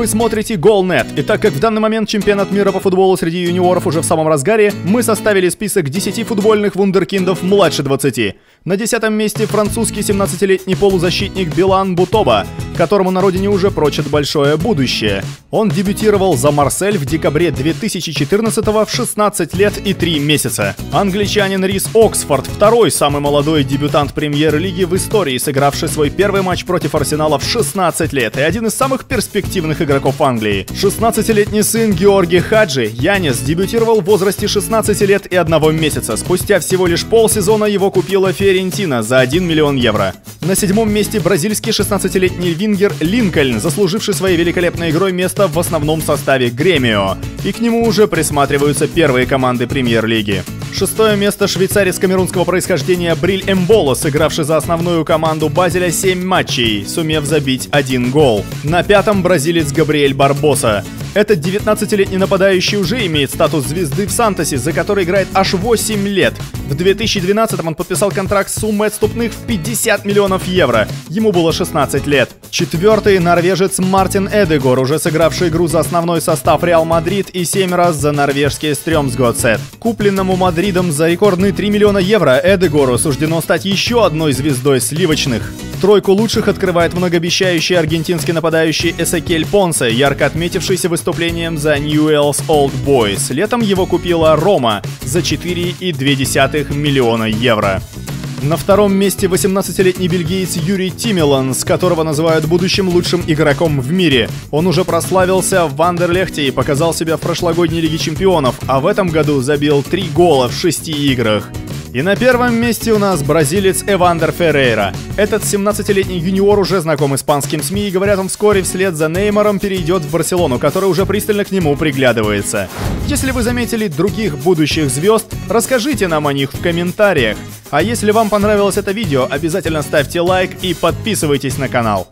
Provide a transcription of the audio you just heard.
Вы смотрите GolNet, и так как в данный момент чемпионат мира по футболу среди юниоров уже в самом разгаре, мы составили список 10 футбольных вундеркиндов младше 20. На десятом месте французский 17-летний полузащитник Билан Бутоба, которому на родине уже прочат большое будущее. Он дебютировал за Марсель в декабре 2014 в 16 лет и 3 месяца. Англичанин Рис Оксфорд, второй самый молодой дебютант премьер-лиги в истории, сыгравший свой первый матч против Арсенала в 16 лет и один из самых перспективных игроков Англии. 16-летний сын Георги Хаджи, Янис, дебютировал в возрасте 16 лет и одного месяца. Спустя всего лишь полсезона его купила Ферри Фиорентина за 1 миллион евро. На седьмом месте бразильский 16-летний вингер Линкольн, заслуживший своей великолепной игрой место в основном составе Гремио. И к нему уже присматриваются первые команды премьер-лиги. Шестое место швейцарец камерунского происхождения Бриль Эмболо, сыгравший за основную команду Базеля 7 матчей, сумев забить один гол. На пятом бразилец Габриэль Барбоса. Этот 19-летний нападающий уже имеет статус звезды в Сантосе, за который играет аж 8 лет. В 2012 он подписал контракт с суммой отступных в 50 миллионов евро. Ему было 16 лет. Четвертый норвежец Мартин Эдегор, уже сыгравший игру за основной состав Реал Мадрид и 7 раз за норвежский Стрёмсготсет. Купленному Мадридом за рекордные 3 миллиона евро Эдегору суждено стать еще одной звездой сливочных. Тройку лучших открывает многообещающий аргентинский нападающий Эсекель Понсе, ярко отметившийся выступлением за Newell's Old Boys. Летом его купила Рома за 4,2 миллиона евро. На втором месте 18-летний бельгиец Юрий с которого называют будущим лучшим игроком в мире. Он уже прославился в Вандерлехте и показал себя в прошлогодней Лиге Чемпионов, а в этом году забил 3 гола в 6 играх. И на первом месте у нас бразилец Эвандер Феррейра. Этот 17-летний юниор уже знаком испанским СМИ и говорят, он вскоре вслед за Неймаром перейдет в Барселону, который уже пристально к нему приглядывается. Если вы заметили других будущих звезд, расскажите нам о них в комментариях. А если вам понравилось это видео, обязательно ставьте лайк и подписывайтесь на канал.